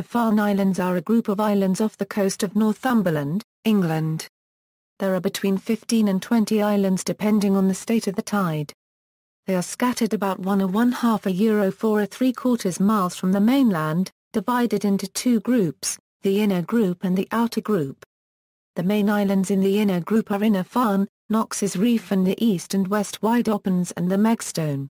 The Farne Islands are a group of islands off the coast of Northumberland, England. There are between 15 and 20 islands depending on the state of the tide. They are scattered about 1 or 1 half a euro 4 or 3 quarters miles from the mainland, divided into two groups, the inner group and the outer group. The main islands in the inner group are Inner Farne, Knoxes Reef and the east and west Wideopens and the Megstone.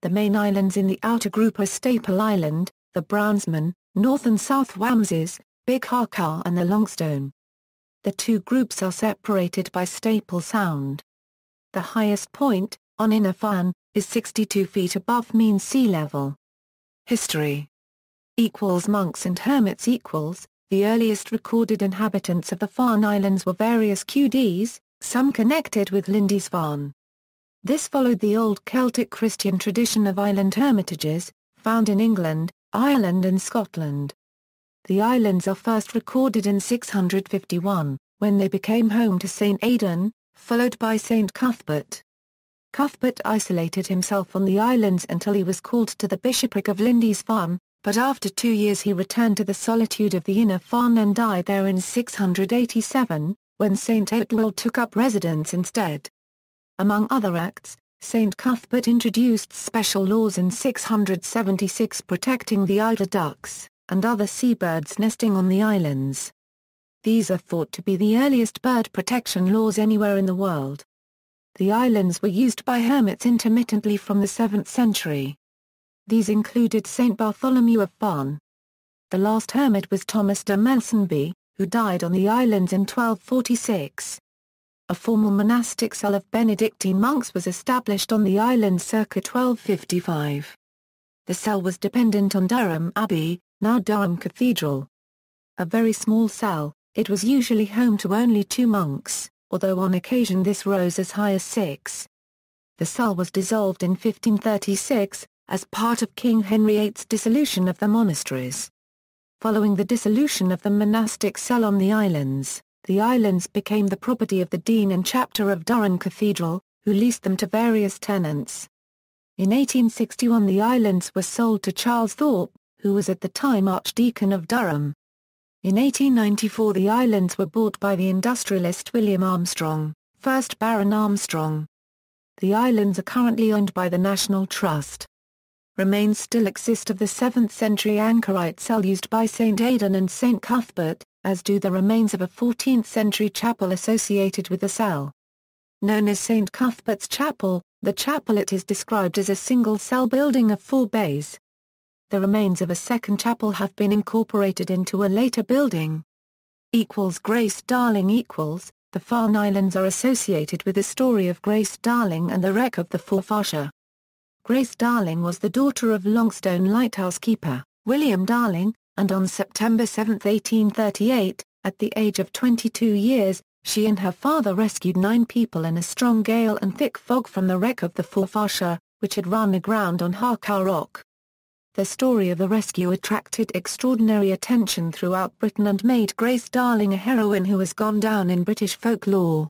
The main islands in the outer group are Staple Island, the Brownsman, North and South Wamses, Big Harcar and the Longstone. The two groups are separated by Staple Sound. The highest point, on Inner Farne, is 62 feet above mean sea level. History equals monks and hermits equals, the earliest recorded inhabitants of the Farne Islands were various Culdees, some connected with Lindisfarne. This followed the old Celtic Christian tradition of island hermitages, found in England, Ireland and Scotland. The islands are first recorded in 651, when they became home to St. Aidan, followed by St. Cuthbert. Cuthbert isolated himself on the islands until he was called to the bishopric of Lindisfarne, but after two years he returned to the solitude of the Inner Farne and died there in 687, when St. Æthelwold took up residence instead. Among other acts, St. Cuthbert introduced special laws in 676 protecting the eider ducks, and other seabirds nesting on the islands. These are thought to be the earliest bird protection laws anywhere in the world. The islands were used by hermits intermittently from the 7th century. These included St. Bartholomew of Farne. The last hermit was Thomas de Melsonby, who died on the islands in 1246. A formal monastic cell of Benedictine monks was established on the island circa 1255. The cell was dependent on Durham Abbey, now Durham Cathedral. A very small cell, it was usually home to only two monks although on occasion this rose as high as six. The cell was dissolved in 1536, as part of King Henry VIII's dissolution of the monasteries. Following the dissolution of the monastic cell on the islands, the islands became the property of the dean and chapter of Durham Cathedral, who leased them to various tenants. In 1861 the islands were sold to Charles Thorpe, who was at the time Archdeacon of Durham. In 1894 the islands were bought by the industrialist William Armstrong, 1st Baron Armstrong. The islands are currently owned by the National Trust. Remains still exist of the 7th century anchorite cell used by St. Aidan and St. Cuthbert, as do the remains of a 14th century chapel associated with the cell. Known as St. Cuthbert's Chapel, the chapel is described as a single cell building of four bays, the remains of a second chapel have been incorporated into a later building. Equals Grace Darling equals, the Farne Islands are associated with the story of Grace Darling and the wreck of the Forfarshire. Grace Darling was the daughter of Longstone lighthouse keeper, William Darling, and on September 7, 1838, at the age of 22 years, she and her father rescued nine people in a strong gale and thick fog from the wreck of the Forfarshire, which had run aground on Harcar Rock. The story of the rescue attracted extraordinary attention throughout Britain and made Grace Darling a heroine who has gone down in British folklore.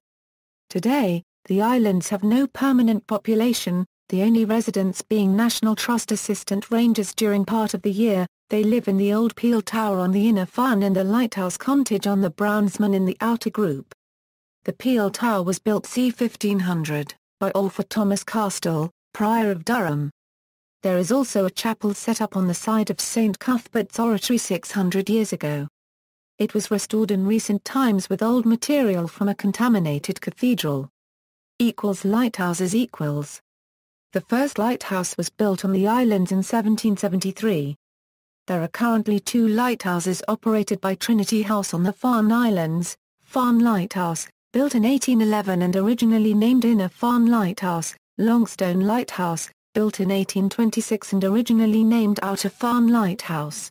Today, the islands have no permanent population, the only residents being National Trust assistant rangers during part of the year, they live in the old Peel Tower on the inner Farne and the Lighthouse Cottage on the Brownsman in the outer group. The Peel Tower was built c. 1500, by Alfred Thomas Castell, Prior of Durham. There is also a chapel set up on the side of St. Cuthbert's Oratory 600 years ago. It was restored in recent times with old material from a contaminated cathedral. Equals lighthouses equals. The first lighthouse was built on the islands in 1773. There are currently two lighthouses operated by Trinity House on the Farne Islands, Farne Lighthouse, built in 1811 and originally named Inner Farne Lighthouse, Longstone Lighthouse, built in 1826 and originally named Outer Farne Lighthouse.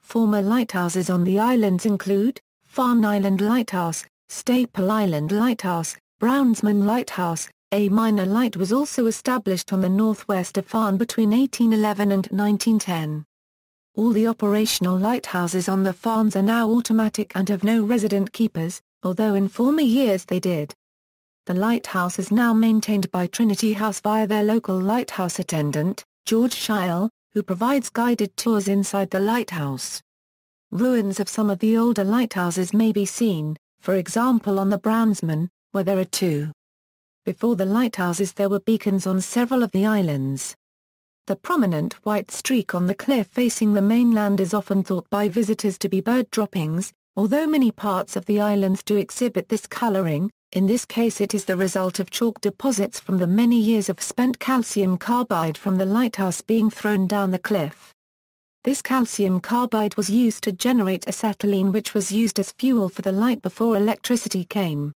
Former lighthouses on the islands include, Farne Island Lighthouse, Staple Island Lighthouse, Brownsman Lighthouse, a minor light was also established on the northwest of Farne between 1811 and 1910. All the operational lighthouses on the Farnes are now automatic and have no resident keepers, although in former years they did. The lighthouse is now maintained by Trinity House via their local lighthouse attendant, George Shiel, who provides guided tours inside the lighthouse. ruins of some of the older lighthouses may be seen, for example on the Brownsman, where there are two. Before the lighthouses there were beacons on several of the islands. The prominent white streak on the cliff facing the mainland is often thought by visitors to be bird droppings, although many parts of the islands do exhibit this coloring, in this case it is the result of chalk deposits from the many years of spent calcium carbide from the lighthouse being thrown down the cliff. This calcium carbide was used to generate acetylene which was used as fuel for the light before electricity came.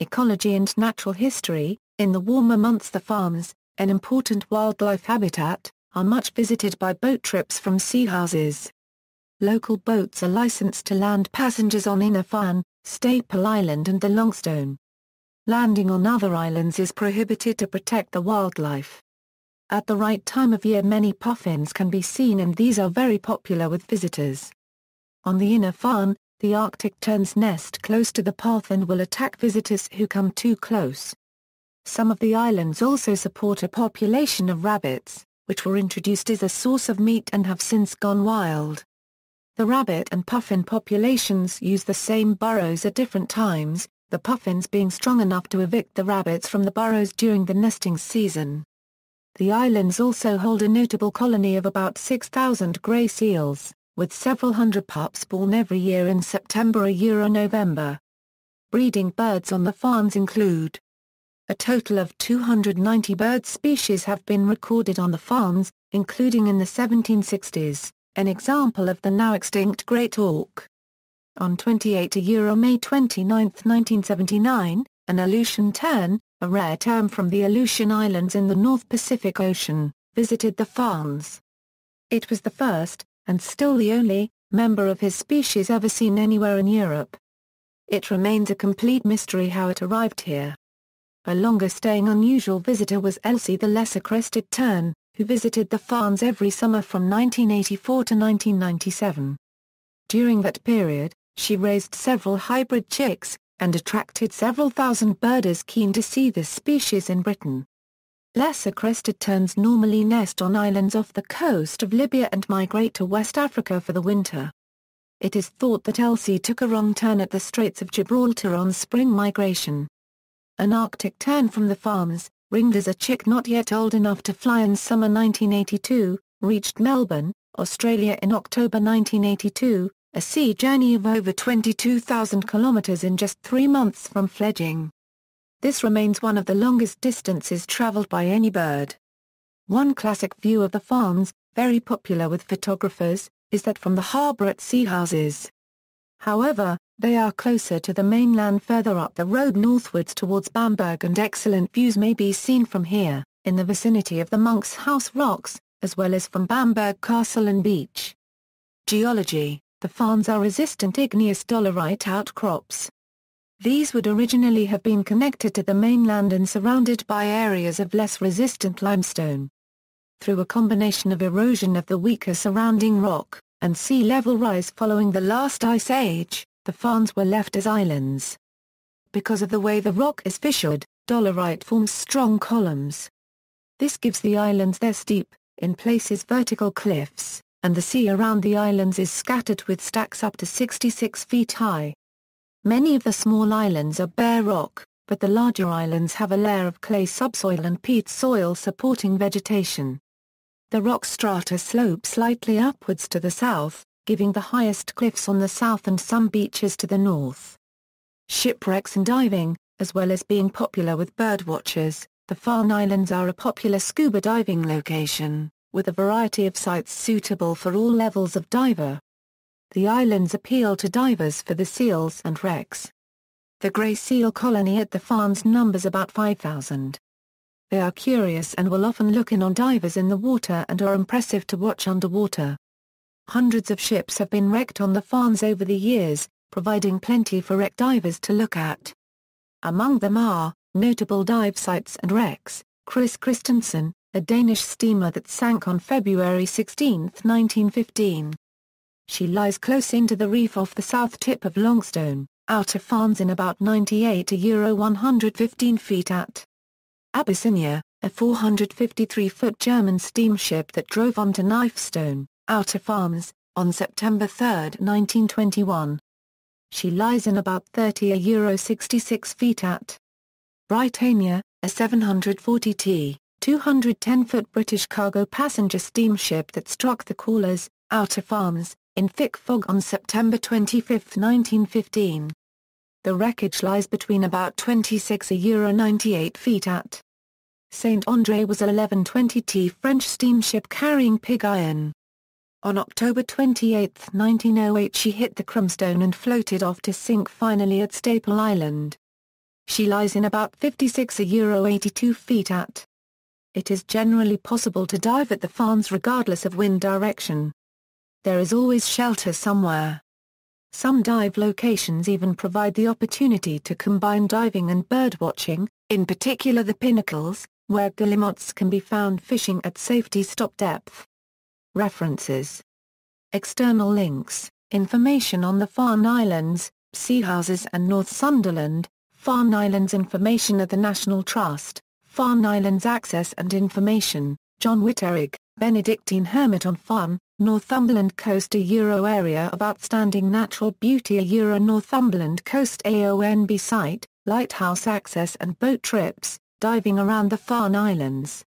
Ecology and natural history In the warmer months the Farnes, an important wildlife habitat, are much visited by boat trips from Seahouses. Local boats are licensed to land passengers on Inner Farne, Staple Island and the Longstone. Landing on other islands is prohibited to protect the wildlife. At the right time of year many puffins can be seen and these are very popular with visitors. On the Inner Farne, the Arctic terns nest close to the path and will attack visitors who come too close. Some of the islands also support a population of rabbits, which were introduced as a source of meat and have since gone wild. The rabbit and puffin populations use the same burrows at different times, the puffins being strong enough to evict the rabbits from the burrows during the nesting season. The islands also hold a notable colony of about 6,000 grey seals, with several hundred pups born every year in September a year or November. Breeding birds on the Farnes include a total of 290 bird species have been recorded on the Farnes, including in the 1760s, an example of the now extinct great auk. On 28 Euro May 29, 1979, an Aleutian tern, a rare tern from the Aleutian Islands in the North Pacific Ocean, visited the Farnes. It was the first, and still the only, member of his species ever seen anywhere in Europe. It remains a complete mystery how it arrived here. A longer-staying unusual visitor was Elsie the lesser-crested tern, who visited the Farnes every summer from 1984 to 1997. During that period, she raised several hybrid chicks, and attracted several thousand birders keen to see this species in Britain. Lesser-crested terns normally nest on islands off the coast of Libya and migrate to West Africa for the winter. It is thought that Elsie took a wrong turn at the Straits of Gibraltar on spring migration. An Arctic tern from the Farnes, ringed as a chick not yet old enough to fly in summer 1982, reached Melbourne, Australia in October 1982, a sea journey of over 22,000 kilometres in just three months from fledging. This remains one of the longest distances travelled by any bird. One classic view of the Farnes, very popular with photographers, is that from the harbour at Seahouses. However, they are closer to the mainland further up the road northwards towards Bamburgh and excellent views may be seen from here, in the vicinity of the Monk's House Rocks, as well as from Bamburgh Castle and Beach. Geology The Farnes are resistant igneous dolerite outcrops. These would originally have been connected to the mainland and surrounded by areas of less resistant limestone. Through a combination of erosion of the weaker surrounding rock, and sea level rise following the last ice age, the Farnes were left as islands. Because of the way the rock is fissured, dolerite forms strong columns. This gives the islands their steep, in places vertical cliffs, and the sea around the islands is scattered with stacks up to 66 feet high. Many of the small islands are bare rock, but the larger islands have a layer of clay subsoil and peat soil supporting vegetation. The rock strata slope slightly upwards to the south, giving the highest cliffs on the south and some beaches to the north. Shipwrecks and diving, as well as being popular with birdwatchers, the Farne Islands are a popular scuba diving location, with a variety of sites suitable for all levels of diver. The islands appeal to divers for the seals and wrecks. The grey seal colony at the Farnes numbers about 5,000. They are curious and will often look in on divers in the water and are impressive to watch underwater. Hundreds of ships have been wrecked on the Farnes over the years, providing plenty for wreck divers to look at. Among them are, notable dive sites and wrecks, Chris Christensen, a Danish steamer that sank on February 16, 1915. She lies close into the reef off the south tip of Longstone, outer Farnes in about 98 to Euro 115 feet at Abyssinia, a 453-foot German steamship that drove onto Knifestone, Outer Farnes, on September 3, 1921. She lies in about 30 a euro 66 feet at Britannia, a 740 t, 210-foot British cargo passenger steamship that struck the Callers, Outer Farnes, in thick fog on September 25, 1915. The wreckage lies between about 26 a euro 98 feet at Saint Andre was a 1120T French steamship carrying pig iron. On October 28, 1908 she hit the Crumbstone and floated off to sink finally at Staple Island. She lies in about 56 a euro 82 feet at. It is generally possible to dive at the Farnes regardless of wind direction. There is always shelter somewhere. Some dive locations even provide the opportunity to combine diving and birdwatching, in particular the Pinnacles, where guillemots can be found fishing at safety stop depth. References. External links, information on the Farne Islands, Seahouses and North Sunderland, Farne Islands Information at the National Trust, Farne Islands Access and Information, John Whiterig, Benedictine Hermit on Farne, Northumberland Coast a Euro Area of Outstanding Natural Beauty a Euro Northumberland Coast AONB Site, Lighthouse Access and Boat Trips, Diving Around the Farne Islands